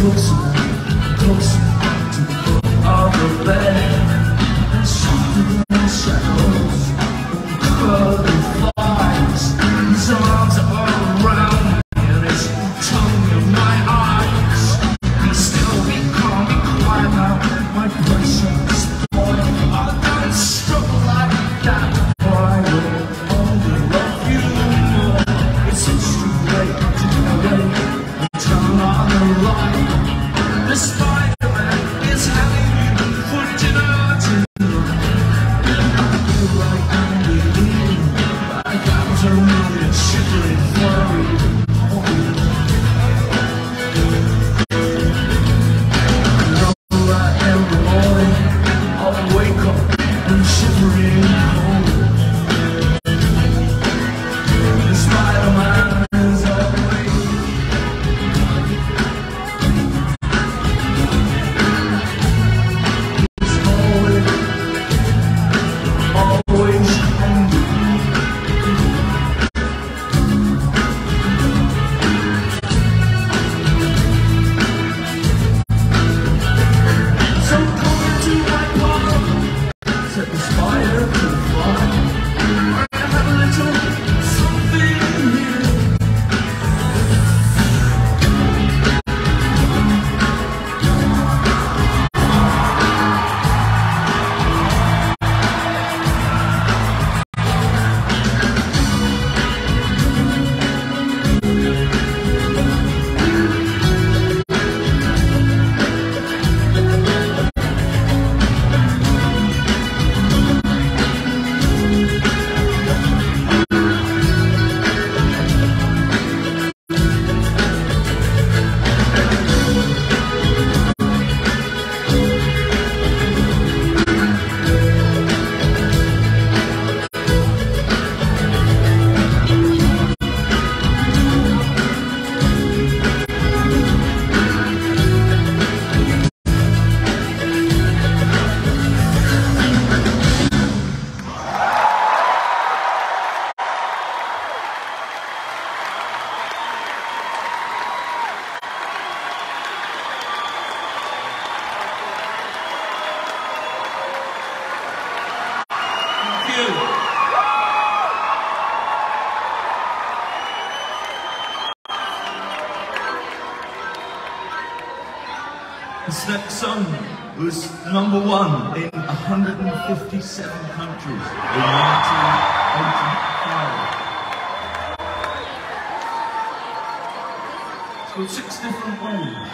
força. 157 countries in 1985. It's got six different ways.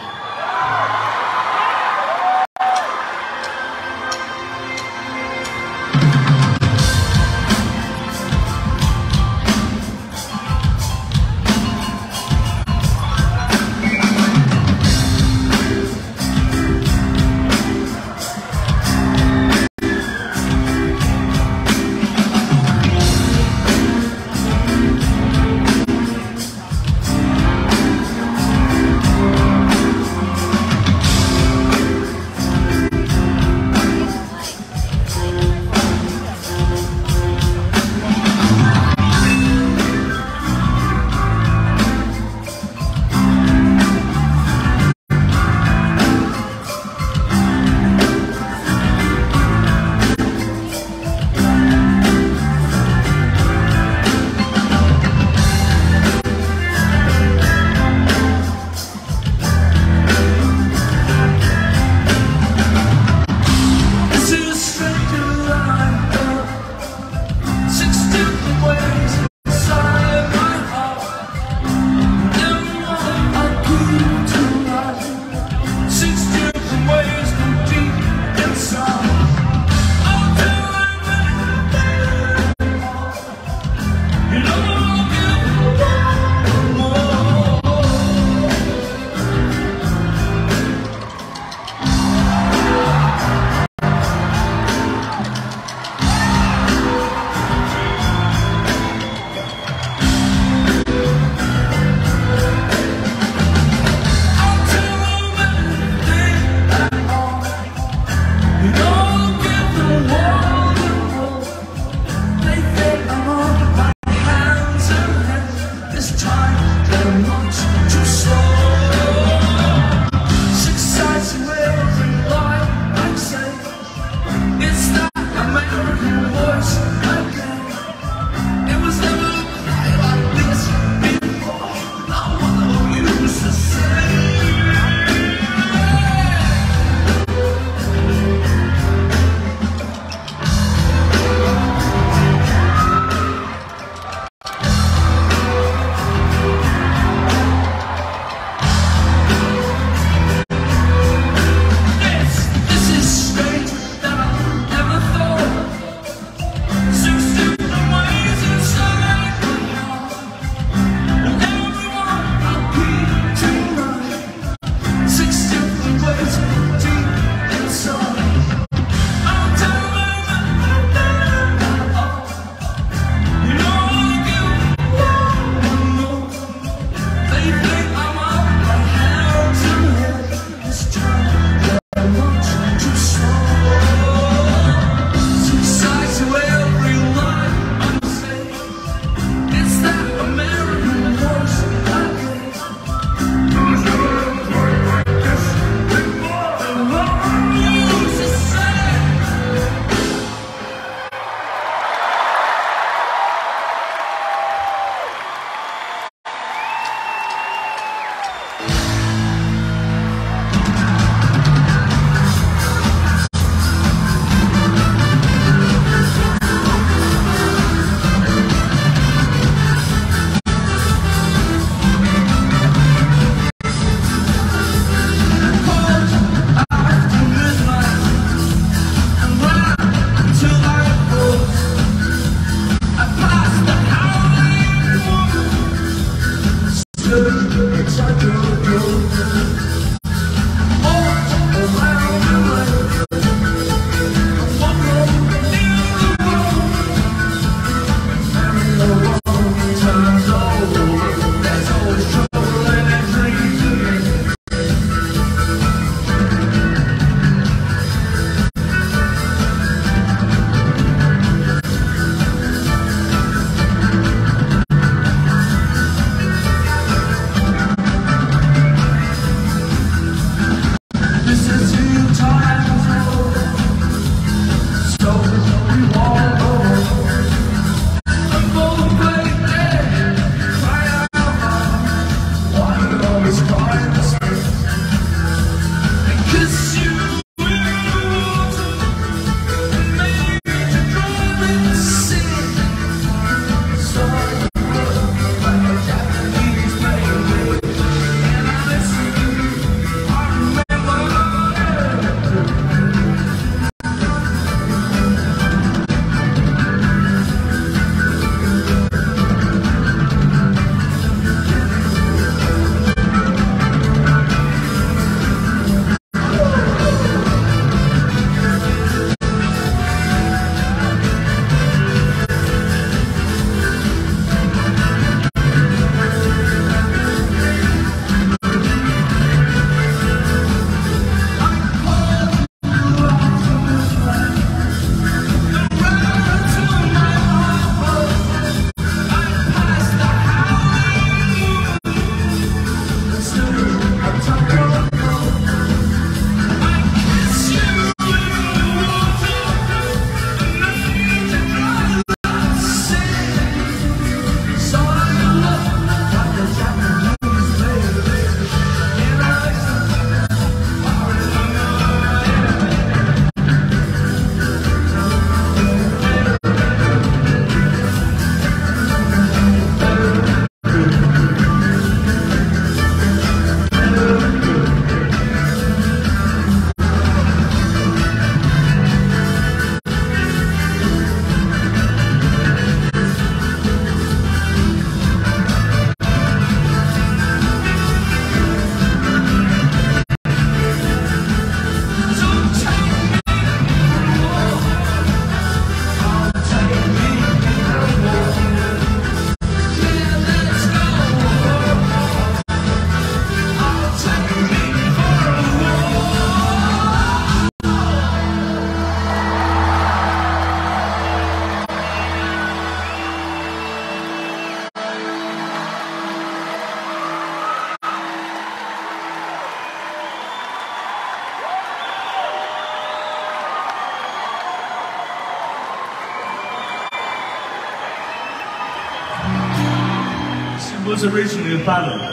Was originally a ballad.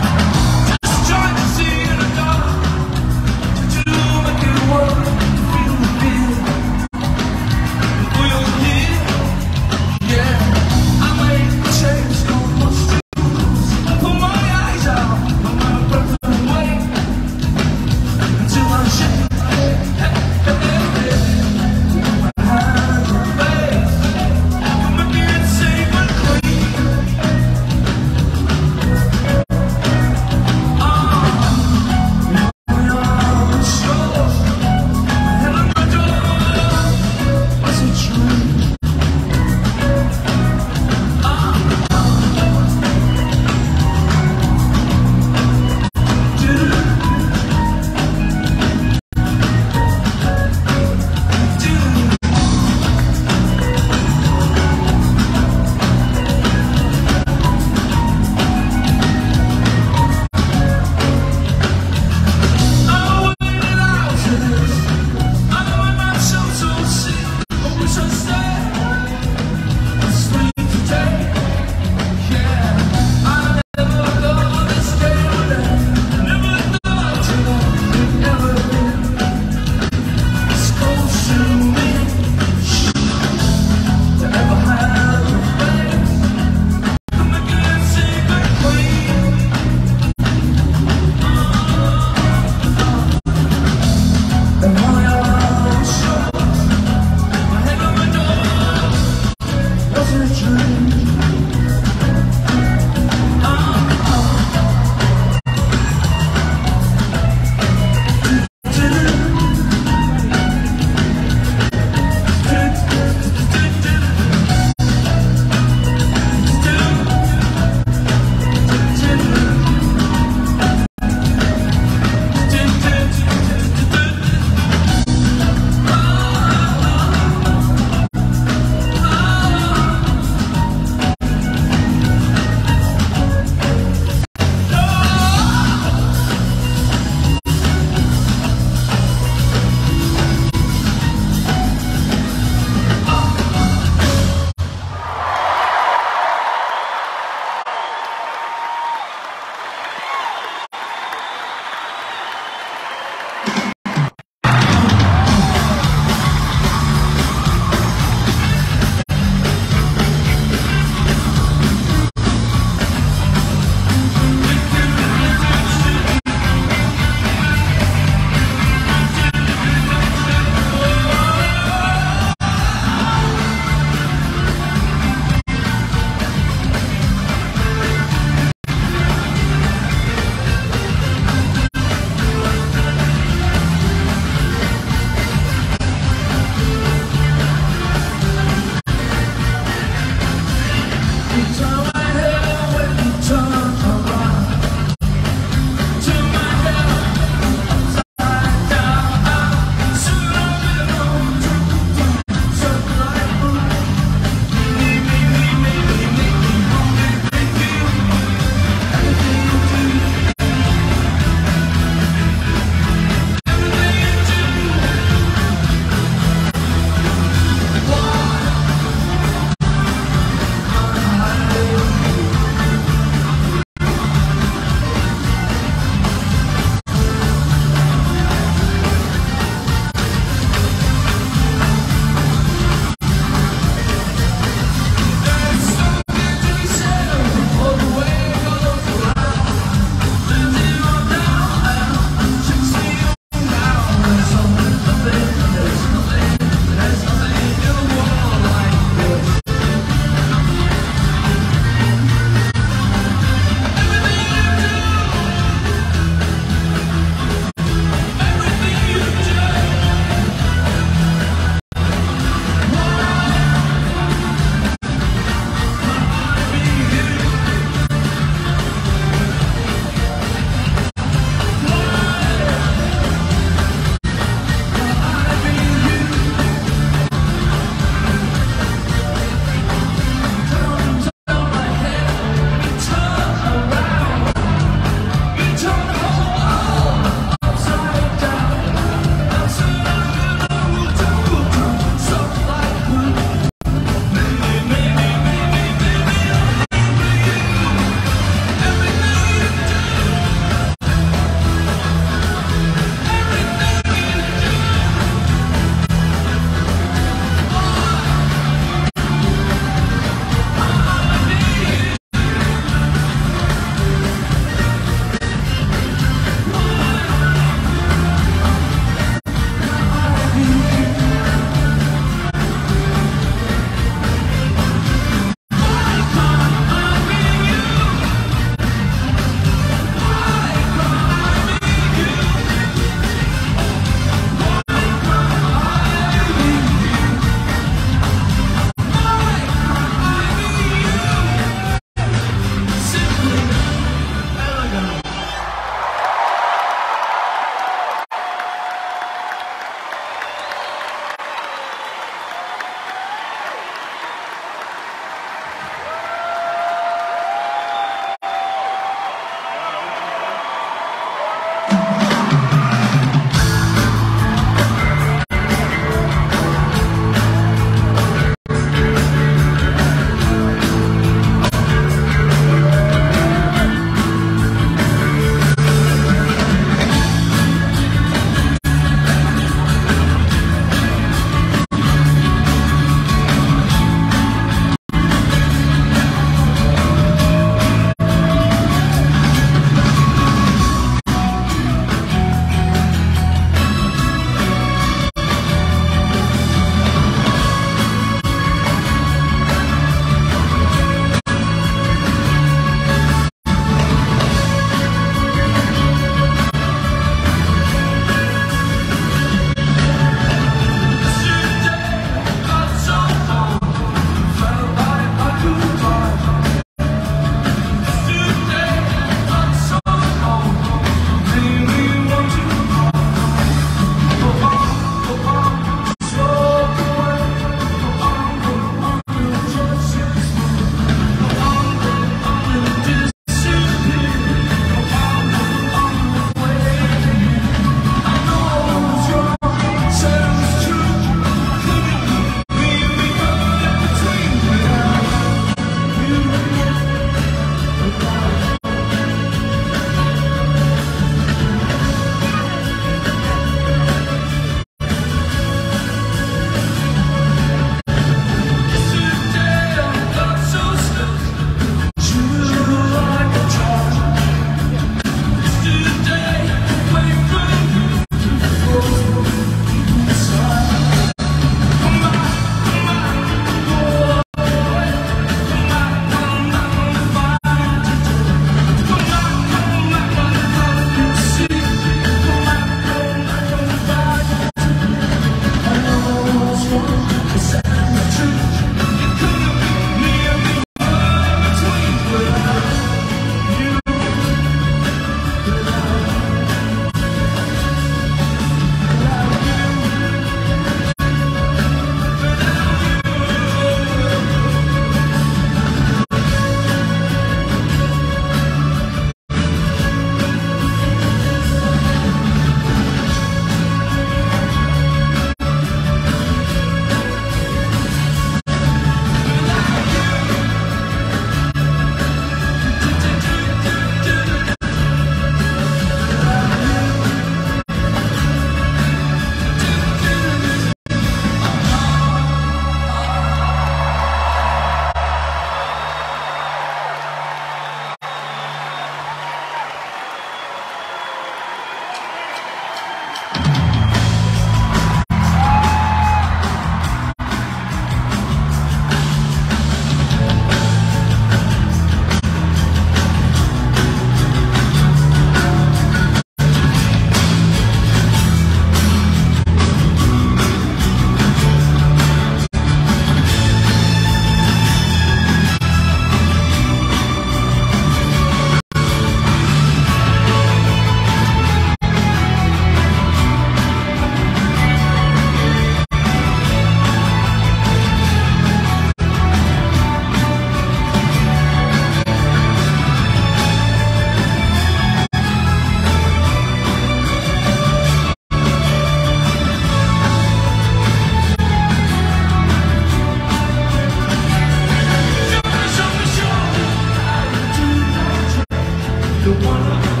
the one